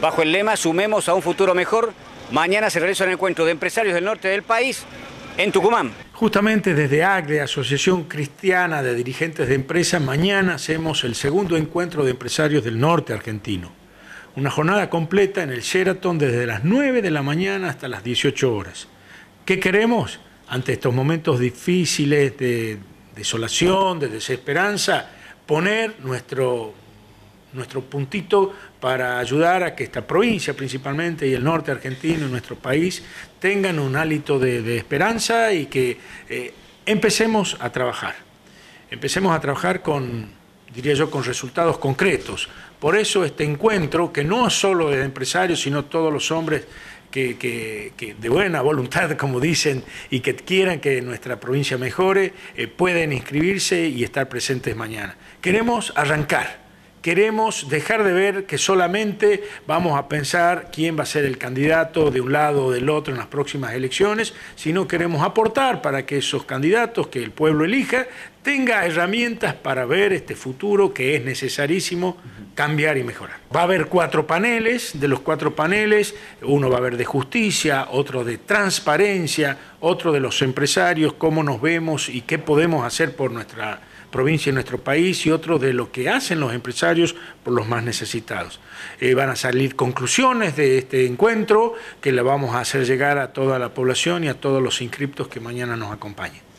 bajo el lema Sumemos a un futuro mejor. Mañana se realiza un encuentro de empresarios del norte del país en Tucumán. Justamente desde ACDE, Asociación Cristiana de Dirigentes de Empresas, mañana hacemos el segundo encuentro de empresarios del norte argentino. Una jornada completa en el Sheraton desde las 9 de la mañana hasta las 18 horas. ¿Qué queremos ante estos momentos difíciles de desolación, de desesperanza? Poner nuestro, nuestro puntito para ayudar a que esta provincia principalmente y el norte argentino y nuestro país tengan un hálito de, esperanza y que eh, empecemos a trabajar. Empecemos a trabajar con, diría yo, con resultados concretos. Por eso este encuentro, que no solo de empresarios, sino todos los hombres que, de buena voluntad, como dicen, y que quieran que nuestra provincia mejore, eh, pueden inscribirse y estar presentes mañana. Queremos arrancar. Queremos dejar de ver que solamente vamos a pensar quién va a ser el candidato de un lado o del otro en las próximas elecciones, sino queremos aportar para que esos candidatos que el pueblo elija tenga herramientas para ver este futuro que es necesarísimo cambiar y mejorar. Va a haber cuatro paneles, de los cuatro paneles, uno va a haber de justicia, otro de transparencia, otro de los empresarios, cómo nos vemos y qué podemos hacer por nuestra provincia y nuestro país y otro de lo que hacen los empresarios por los más necesitados. Eh, van a salir conclusiones de este encuentro que le vamos a hacer llegar a toda la población y a todos los inscriptos que mañana nos acompañen.